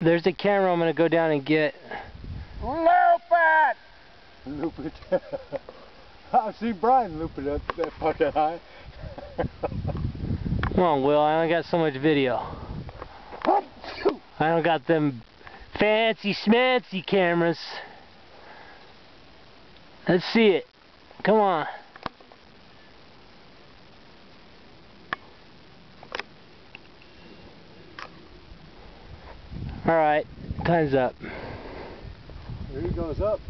There's a camera I'm going to go down and get. Loop it! Loop it. I see Brian looping it that fucking high. Come on, Will. I only got so much video. I don't got them fancy smancy cameras. Let's see it. Come on. Alright, time's up. There he goes up.